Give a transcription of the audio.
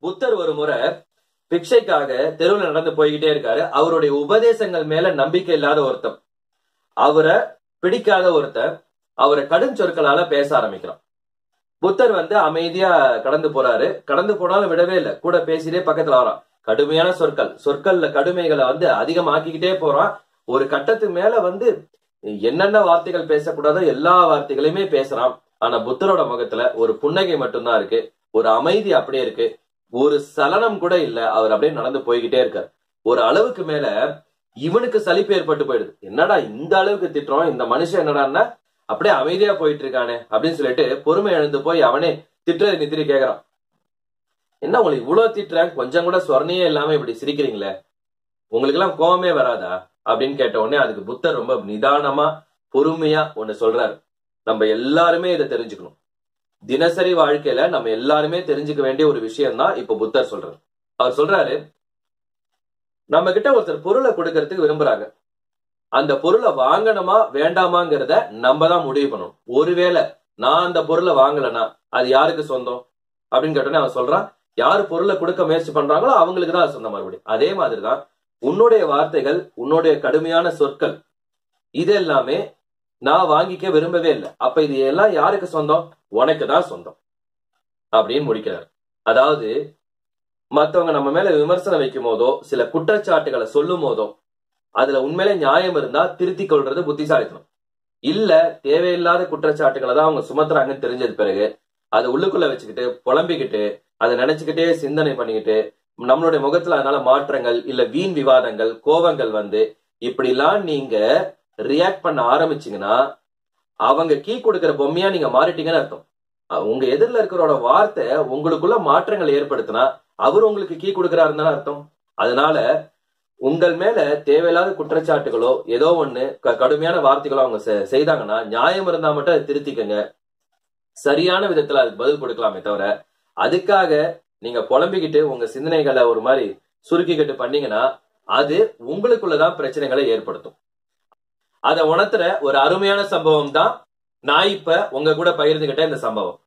புத்தர் ஒரு முறை பிக்ஷைக்காக தெருவில் நடந்து போய்கிட்டே இருக்காரு. அவருடைய உபதேசங்கள் மேல நம்பிக்கை இல்லாத ஒருத்தன். அவரை பிடிக்காத ஒருத்தர் அவரை கடும் சொற்களால பேச ஆரம்பிக்கிறான். புத்தர் வந்து அமைதியா கடந்து போறாரு. கடந்து போனாலும் விடவே இல்லை. கூட பேசிட்டே பக்கத்துல வரான். கடுமையான சொற்கள். சொற்கள்ல கடுமைகளை வந்து அதிகமாக்கிக்கிட்டே போறான். ஒரு கட்டத்துக்கு மேல வந்து என்னென்ன வார்த்தைகள் பேசக்கூடாதோ எல்லா வார்த்தைகளையுமே பேசுறான். ஆனா புத்தரோட முகத்துல ஒரு புன்னகை மட்டும்தான் இருக்கு. ஒரு அமைதி அப்படியே இருக்கு. ஒரு சலனம் கூட இல்ல. அவர் அப்படியே நடந்து போய்கிட்டே இருக்கார். ஒரு அளவுக்கு மேல இவனுக்கு சலிப்பு ஏற்பட்டு போயிடுது. என்னடா இந்த அளவுக்கு திட்டுறோம்? இந்த மனுஷன் என்னடான்னா அப்படியே அமைதியா போயிட்டு இருக்கானே அப்படின்னு சொல்லிட்டு பொறுமை எழுந்து போய் அவனே திட்டுறது நித்திரி கேக்குறான். என்ன உங்களுக்கு இவ்வளவு திட்டுறேன்? கொஞ்சம் கூட சொரணையே இல்லாம இப்படி சிரிக்கிறீங்களே? உங்களுக்கு எல்லாம் கோவமே வராதா? அப்படின்னு கேட்ட உடனே அதுக்கு புத்தர் ரொம்ப நிதானமா பொறுமையா ஒண்ணு சொல்றாரு. நம்ம எல்லாருமே இதை தெரிஞ்சுக்கணும். தினசரி வாழ்க்கையில நம்ம எல்லாருமே தெரிஞ்சுக்க வேண்டிய ஒரு விஷயம் தான் இப்ப புத்தர் சொல்றாரு. அவர் சொல்றாரு நம்ம கிட்ட ஒருத்தர் பொருளை கொடுக்கறதுக்கு விரும்புறாங்க. அந்த பொருளை வாங்கணுமா வேண்டாமாங்கிறத நம்ம தான் முடிவு பண்ணணும். ஒருவேளை நான் அந்த பொருளை வாங்கலைன்னா அது யாருக்கு சொந்தம்? அப்படின்னு கேட்டோன்னே அவன் சொல்றான் யார் பொருளை கொடுக்க முயற்சி பண்றாங்களோ அவங்களுக்கு தான் சொந்தம் மறுபடியும் அதே மாதிரிதான் உன்னுடைய வார்த்தைகள் உன்னுடைய கடுமையான சொற்கள் இது எல்லாமே நான் வாங்கிக்க விரும்பவே இல்லை. அப்ப இது எல்லாம் யாருக்கு சொந்தம்? உனக்கு தான் சொந்தம். அப்படின்னு முடிக்கிறார். அதாவது மத்தவங்க நம்ம மேல விமர்சனம் வைக்கும் போதோ சில குற்றச்சாட்டுகளை சொல்லும் போதோ அதுல உண்மையிலே நியாயம் இருந்தா திருத்திக் கொள்றது புத்திசாலித்தனம். இல்ல தேவையில்லாத குற்றச்சாட்டுகளை தான் அவங்க சுமத்துறாங்கன்னு தெரிஞ்சது பிறகு அதை உள்ளுக்குள்ள வச்சுக்கிட்டு புலம்பிக்கிட்டு அதை நினைச்சுக்கிட்டே சிந்தனை பண்ணிக்கிட்டு நம்மளுடைய முகத்துல அதனால மாற்றங்கள் இல்ல வீண் விவாதங்கள் கோபங்கள் வந்து இப்படிலாம் நீங்க ரியாக்ட் பண்ண ஆரம்பிச்சீங்கன்னா அவங்க கீ கொடுக்கற பொம்மையா நீங்க மாறிட்டீங்கன்னு அர்த்தம். அஹ் உங்க எதிரில் இருக்கிறோட வார்த்தை உங்களுக்குள்ள மாற்றங்கள் ஏற்படுத்தினா அவர் உங்களுக்கு கீ கொடுக்கிறாருன்னு அர்த்தம். அதனால உங்கள் மேல தேவையில்லாத குற்றச்சாட்டுகளோ ஏதோ ஒண்ணு க- கடுமையான வார்த்தைகளோ அவங்க செ- செய்தாங்கன்னா நியாயம் இருந்தா மட்டும் அதை திருத்திக்கங்க. சரியான விதத்துல அதுக்கு பதில் கொடுக்கலாமே தவிர அதுக்காக நீங்க புலம்பிக்கிட்டு உங்க சிந்தனைகளை ஒரு மாதிரி சுருக்கிக்கிட்டு பண்ணீங்கன்னா அது உங்களுக்குள்ளதான் பிரச்சனைகளை ஏற்படுத்தும். அதை உணர்த்துற ஒரு அருமையான சம்பவம் தான் நான் இப்ப உங்க கூட பகிர்ந்துகிட்ட இந்த சம்பவம்.